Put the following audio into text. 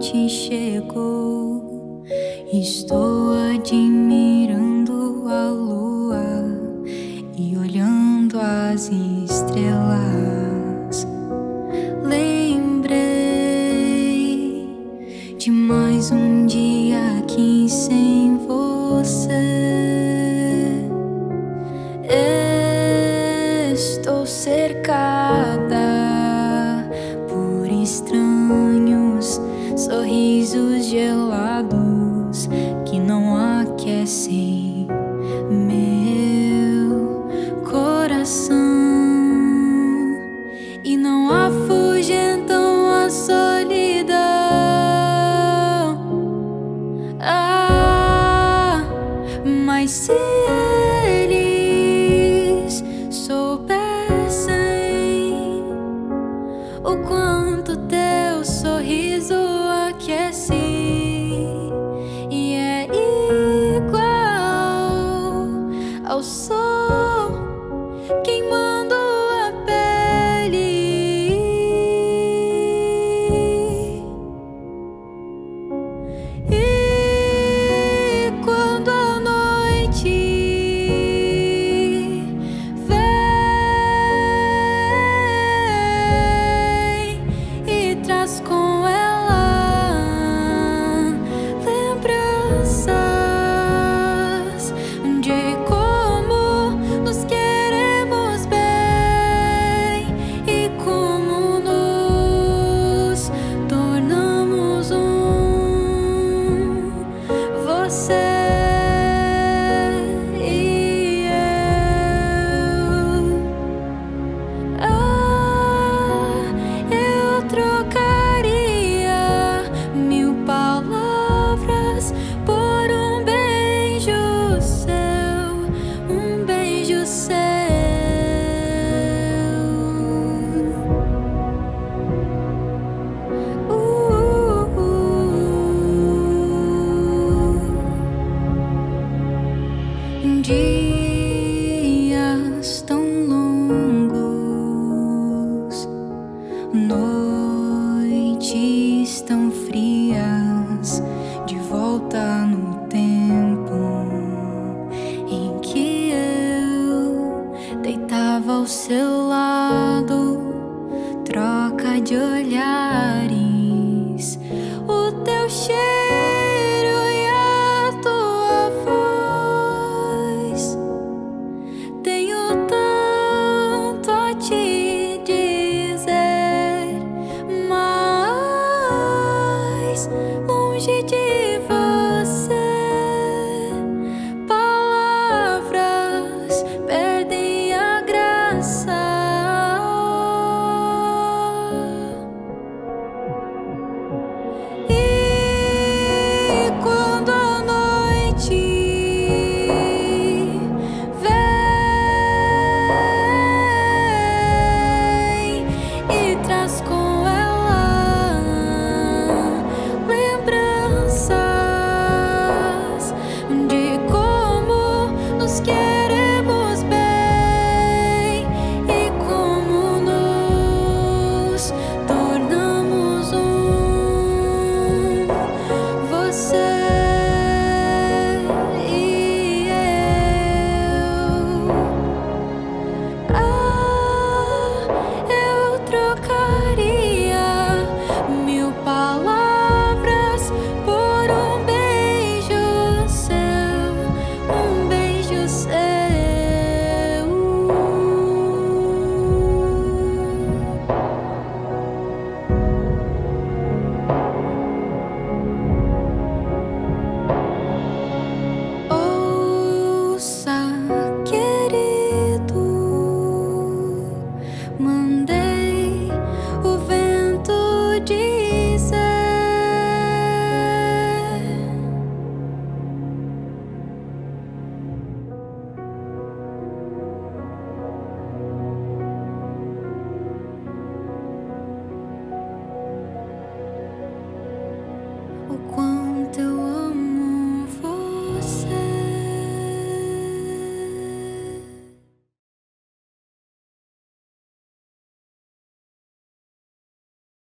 noite chegou. Estou admirando a lua e olhando as estrelas. sorrisos gelados que não aquecem meu coração e não afugentam a solidão. Ah, mas se eu esqueci. dias tão longos, noites tão frias, de volta no tempo em que eu deitava ao seu lado, troca de olhares, o teu cheiro. longe de